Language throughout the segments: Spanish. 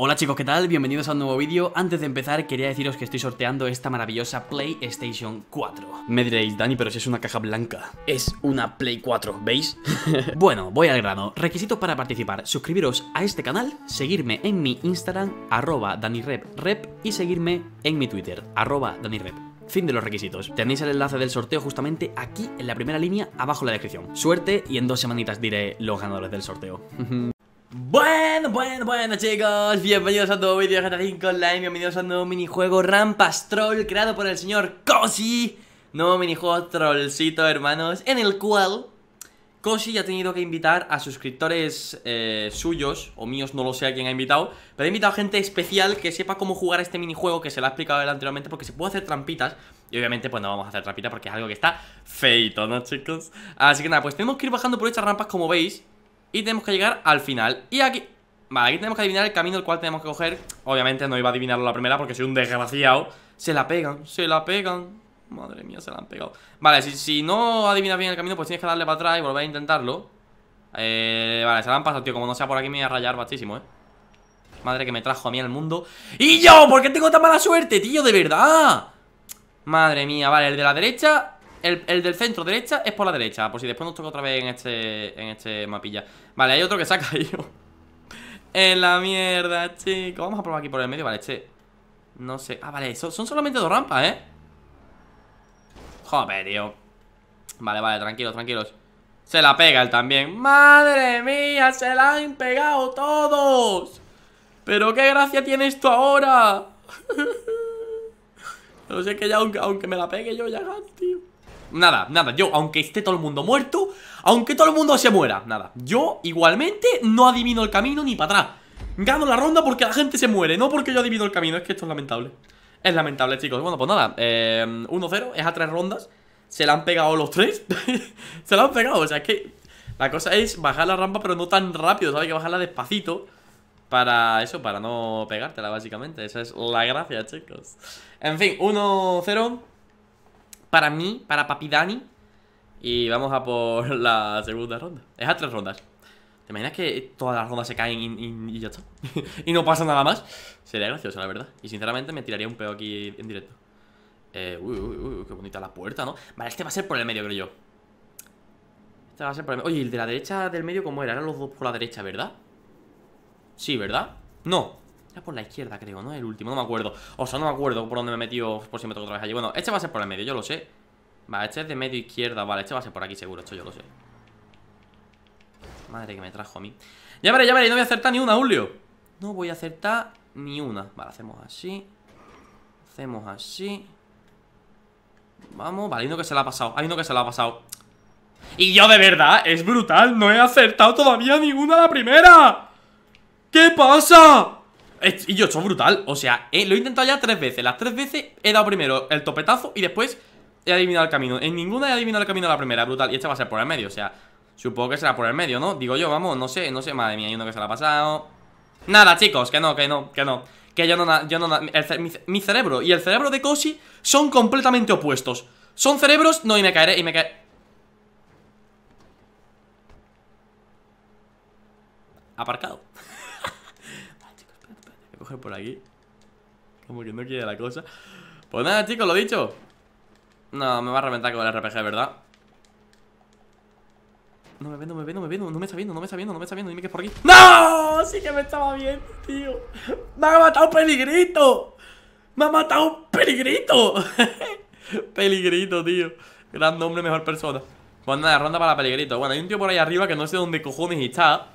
Hola chicos, ¿qué tal? Bienvenidos a un nuevo vídeo. Antes de empezar, quería deciros que estoy sorteando esta maravillosa PlayStation 4. Me diréis, Dani, pero si es una caja blanca. Es una Play 4, ¿veis? bueno, voy al grano. Requisitos para participar. Suscribiros a este canal, seguirme en mi Instagram, arroba DaniRepRep y seguirme en mi Twitter, arroba DaniRep. Fin de los requisitos. Tenéis el enlace del sorteo justamente aquí en la primera línea abajo en la descripción. Suerte y en dos semanitas diré los ganadores del sorteo. Bueno, bueno, bueno chicos, bienvenidos a un nuevo vídeo de GTA 5 Online. Bienvenidos a un nuevo minijuego Rampas Troll creado por el señor Cosi Nuevo minijuego trollcito, hermanos En el cual Cosi ha tenido que invitar a suscriptores eh, suyos O míos, no lo sé a quién ha invitado Pero ha invitado a gente especial que sepa cómo jugar este minijuego Que se lo ha explicado él anteriormente Porque se puede hacer trampitas. Y obviamente pues no vamos a hacer trampitas porque es algo que está feito, ¿no chicos? Así que nada, pues tenemos que ir bajando por estas rampas como veis y tenemos que llegar al final. Y aquí... Vale, aquí tenemos que adivinar el camino el cual tenemos que coger. Obviamente no iba a adivinarlo la primera porque soy un desgraciado. Se la pegan, se la pegan. Madre mía, se la han pegado. Vale, si, si no adivinas bien el camino Pues tienes que darle para atrás y volver a intentarlo. Eh, Vale, se la han pasado, tío. Como no sea por aquí me voy a rayar bastísimo, eh. Madre que me trajo a mí al mundo. ¡Y yo! ¿Por qué tengo tan mala suerte, tío? ¡De verdad! Madre mía, vale, el de la derecha el, del centro derecha es por la derecha Por si después nos toca otra vez en este, en este mapilla Vale, hay otro que se ha caído En la mierda, chicos Vamos a probar aquí por el medio, vale, este No sé, ah, vale, son, son solamente dos rampas, ¿eh? Joder, tío Vale, vale, tranquilos, tranquilos Se la pega él también ¡Madre mía! ¡Se la han pegado todos! ¡Pero qué gracia tiene esto ahora! Pero sé que ya aunque, aunque me la pegue yo ya tío Nada, nada, yo, aunque esté todo el mundo muerto Aunque todo el mundo se muera, nada. Yo, igualmente, no adivino el camino ni para atrás. Gano la ronda porque la gente se muere No porque yo adivino el camino, es que esto es lamentable. Es lamentable, chicos, bueno, pues nada eh, 1-0, es a tres rondas. Se la han pegado los tres. Se la han pegado, o sea, es que La cosa es bajar la rampa pero no tan rápido. ¿Sabes? Hay que bajarla despacito para eso, para no pegártela básicamente. Esa es la gracia, chicos. En fin, 1-0 para mí, para Papi Dani. Y vamos a por la segunda ronda. Es a tres rondas. ¿Te imaginas que todas las rondas se caen y, ya está? y no pasa nada más. Sería gracioso, la verdad. Y sinceramente me tiraría un peo aquí en directo. Eh, uy, uy, uy, qué bonita la puerta, ¿no? Vale, este va a ser por el medio, creo yo. Este va a ser por el medio. Oye, el de la derecha del medio, ¿cómo era? Eran los dos por la derecha, ¿verdad? Sí, ¿verdad? No, por la izquierda, creo, ¿no? El último, no me acuerdo. O sea, no me acuerdo por dónde me he metido Por si me toco otra vez allí. Bueno, este va a ser por el medio, yo lo sé. Vale, este es de medio izquierda Vale, este va a ser por aquí seguro, esto yo lo sé. Madre que me trajo a mí. Ya veré, ya veré, no voy a acertar ni una, Julio. No voy a acertar ni una. Vale, hacemos así. Hacemos así. Vamos, vale, hay uno que se la ha pasado Hay uno que se la ha pasado. Y yo de verdad, es brutal No he acertado todavía ninguna a la primera. ¿Qué pasa? Y yo, esto es brutal, o sea, lo he intentado ya tres veces. Las tres veces he dado primero el topetazo Y después he adivinado el camino. En ninguna he adivinado el camino de la primera, brutal. Y este va a ser por el medio, o sea, supongo que será por el medio, ¿no? Digo yo, vamos, no sé, no sé, madre mía Hay uno que se la ha pasado. Nada, chicos, que no, que no, que no. Que yo no, yo no, mi, cerebro y el cerebro de Koshi Son completamente opuestos. Son cerebros, no, y me caeré, y me caeré Aparcado por aquí. Como que no quiere la cosa. Pues nada chicos, lo dicho. No, me va a reventar con el RPG, ¿verdad? No me ve, no me ve, no me ve, no, me está viendo, no me está viendo, no me está viendo. Dime que es por aquí. ¡No! Sí que me estaba viendo, tío. ¡Me ha matado peligrito! ¡Me ha matado peligrito! peligrito, tío. Gran nombre, mejor persona. Pues nada, ronda para peligrito. Bueno, hay un tío por ahí arriba que no sé dónde cojones está.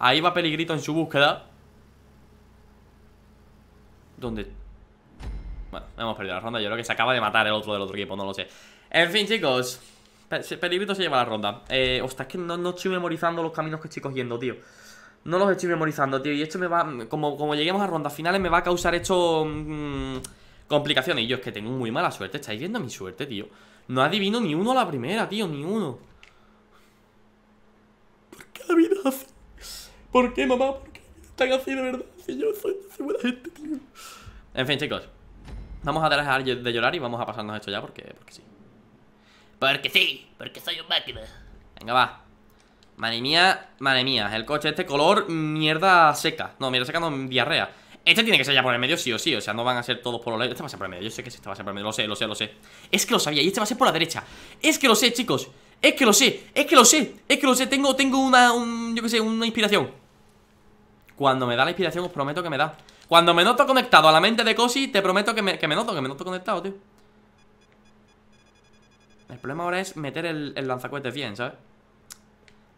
Ahí va peligrito en su búsqueda ¿Dónde? Bueno, hemos perdido la ronda Yo creo que se acaba de matar el otro del otro equipo, no lo sé En fin, chicos Peligrito se lleva la ronda eh, Ostras, es que no, no, estoy memorizando los caminos que estoy cogiendo, tío No los estoy memorizando, tío Y esto me va... Como, como lleguemos a rondas finales Me va a causar esto... Mmm, complicaciones Y yo es que tengo muy mala suerte ¿Estáis viendo mi suerte, tío? No adivino ni uno a la primera, tío Ni uno ¿Por qué la vida así? ¿Por qué, mamá? ¿Por qué están así de verdad? Yo soy, soy buena gente, tío. En fin, chicos. Vamos a dejar de llorar y vamos a pasarnos esto ya porque, porque sí. Porque sí, porque soy un máquina. Venga, va. Madre mía, madre mía El coche este color mierda seca. No, mierda seca no, diarrea. Este tiene que ser ya por el medio sí o sí. O sea, no van a ser todos por los lados. Este va a ser por el medio Yo sé que este va a ser por el medio. Lo sé, lo sé, lo sé. Es que lo sabía Y este va a ser por la derecha. Es que lo sé, chicos. Es que lo sé Es que lo sé Es que lo sé. Tengo, tengo una, un, yo qué sé, una inspiración Cuando me da la inspiración Os prometo que me da Cuando me noto conectado a la mente de Cosi Te prometo que me, que me noto Que me noto conectado, tío El problema ahora es meter el, el bien, ¿sabes?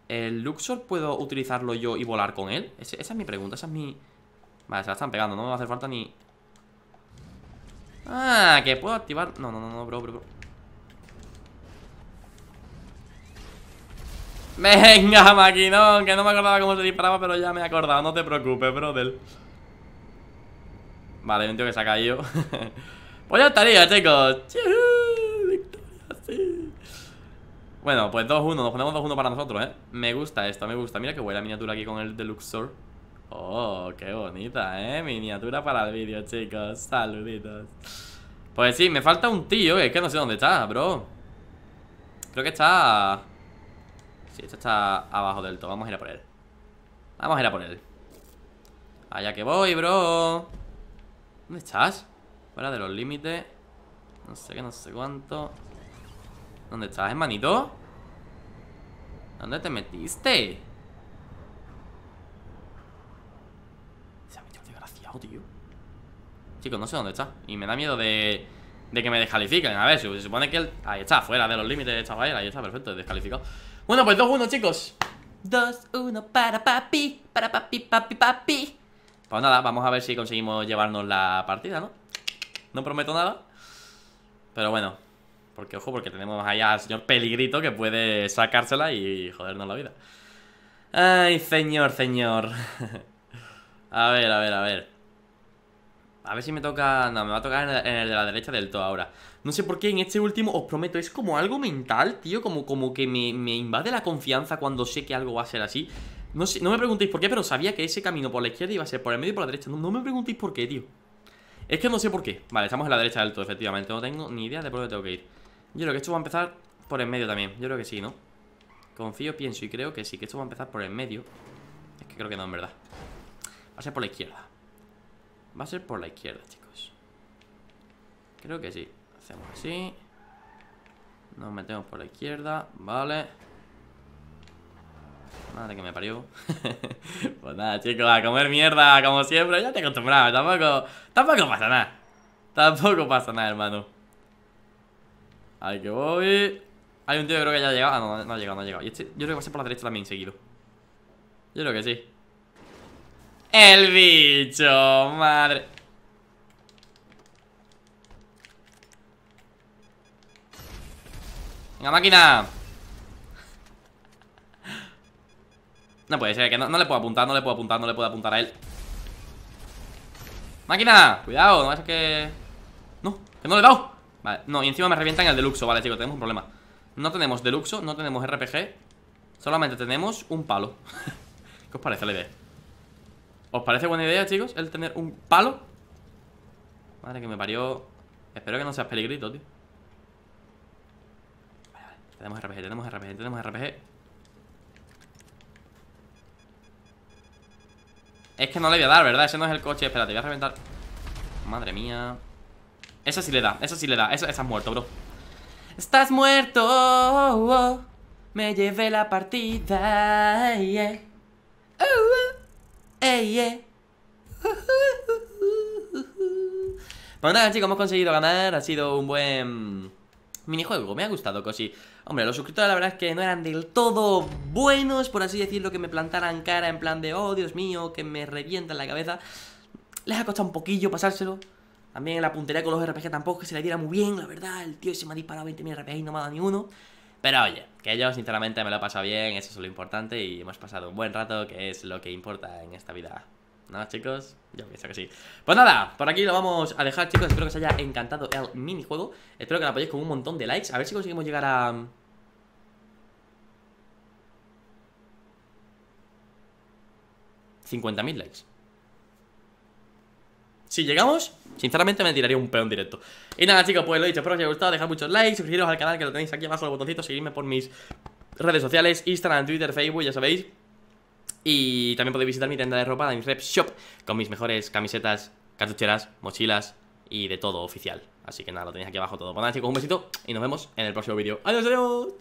¿El Luxor puedo utilizarlo yo y volar con él? esa es mi pregunta, esa es mi... Vale, se la están pegando, no me va a hacer falta ni... Ah, que puedo activar... No, no, no, no, bro, bro, bro Venga, maquinón, que no me acordaba cómo se disparaba, pero ya me he acordado, no te preocupes, brother. Vale, un tío que se ha caído. Pues ya estaría, chicos. Victoria, sí. Bueno, pues 2-1, nos ponemos 2-1 para nosotros, eh Me gusta esto, me gusta. Mira que buena miniatura aquí con el Deluxor. Oh, qué bonita, eh Miniatura para el vídeo, chicos. Saluditos. Pues sí, me falta un tío Es que no sé dónde está, bro. Creo que está... Sí, este está abajo del todo. Vamos a ir a por él. Vamos a ir a por él. Allá que voy, bro. ¿Dónde estás? Fuera de los límites. No sé qué, no sé cuánto. ¿Dónde estás, hermanito? ¿Dónde te metiste? tío. Chicos, no sé dónde está. Y me da miedo de, de que me descalifiquen. A ver, se supone que él... Ahí está, fuera de los límites, chaval Ahí está, perfecto, descalificado Bueno, pues 2-1, chicos. 2-1 para papi Para papi, papi, papi. Pues nada, vamos a ver si conseguimos llevarnos la partida, ¿no? No prometo nada Pero bueno Porque, ojo, porque tenemos allá al señor Peligrito Que puede sacársela y jodernos la vida. Ay, señor, señor. A ver, a ver, a ver a ver si me toca... No, me va a tocar en el, de la derecha del todo ahora. No sé por qué en este último, os prometo, es como algo mental, tío Como, como que me, invade la confianza cuando sé que algo va a ser así. No, no me preguntéis por qué, pero sabía que ese camino por la izquierda iba a ser por el medio y por la derecha. No, no me preguntéis por qué, tío. Es que no sé por qué. Vale, estamos en la derecha del todo, efectivamente. No tengo ni idea de por dónde tengo que ir. Yo creo que esto va a empezar por el medio también. Yo creo que sí, ¿no? Confío, pienso y creo que sí Que esto va a empezar por el medio. Es que creo que no, en verdad. Va a ser por la izquierda Va a ser por la izquierda, chicos. Creo que sí. Hacemos así. Nos metemos por la izquierda. Vale. Madre que me parió. Pues nada, chicos, a comer mierda Como siempre, ya te he acostumbrado Tampoco, tampoco pasa nada. Tampoco pasa nada, hermano. Ahí que voy. Hay un tío que creo que ya ha llegado. Ah, no, no ha llegado, no ha llegado. Este, Yo creo que va a ser por la derecha también seguido. Yo creo que sí el bicho, madre. Venga, máquina. No puede ser, que no, le puedo apuntar, no le puedo apuntar, no le puedo apuntar a él. ¡Máquina! Cuidado, no es que... No, que no le he dado. Vale, no, y encima me revientan el deluxo Vale, chicos, tenemos un problema. No tenemos deluxo, no tenemos RPG Solamente tenemos un palo. ¿Qué os parece la idea? ¿Os parece buena idea, chicos? El tener un palo Madre que me parió. Espero que no seas peligrito, tío. Vale, vale. Tenemos RPG, tenemos RPG, tenemos RPG Es que no le voy a dar, ¿verdad? Ese no es el coche. Espérate, voy a reventar. Madre mía. Esa sí le da, esa sí le da. Esa, esa es muerto, bro. Estás muerto. Me llevé la partida yeah. oh, oh. Ey, Pues nada, chicos, hemos conseguido ganar. Ha sido un buen minijuego. Me ha gustado, Cosi. Hombre, los suscriptores la verdad es que no eran del todo buenos, por así decirlo, que me plantaran cara en plan de, oh, Dios mío, que me revientan la cabeza. Les ha costado un poquillo pasárselo. También la puntería con los RPG tampoco que se le diera muy bien, la verdad. El tío se me ha disparado 20.000 RPG y no me ha dado ni uno. Pero oye, que yo sinceramente me lo he pasado bien, eso es lo importante y hemos pasado un buen rato, que es lo que importa en esta vida. ¿No, chicos? Yo pienso que sí. Pues nada, por aquí lo vamos a dejar, chicos. Espero que os haya encantado el minijuego. Espero que lo apoyéis con un montón de likes. A ver si conseguimos llegar a... 50.000 likes. Si llegamos, sinceramente me tiraría un peón directo Y nada chicos, pues lo dicho, espero que os haya gustado Dejad muchos likes, suscribiros al canal que lo tenéis aquí abajo el botoncito Seguidme por mis redes sociales, Instagram, Twitter, Facebook, ya sabéis Y también podéis visitar mi tienda de ropa, mi Rep Shop, con mis mejores camisetas, cartucheras, mochilas y de todo oficial. Así que nada, lo tenéis aquí abajo todo. Pues nada chicos, un besito y nos vemos en el próximo vídeo. Adiós, adiós.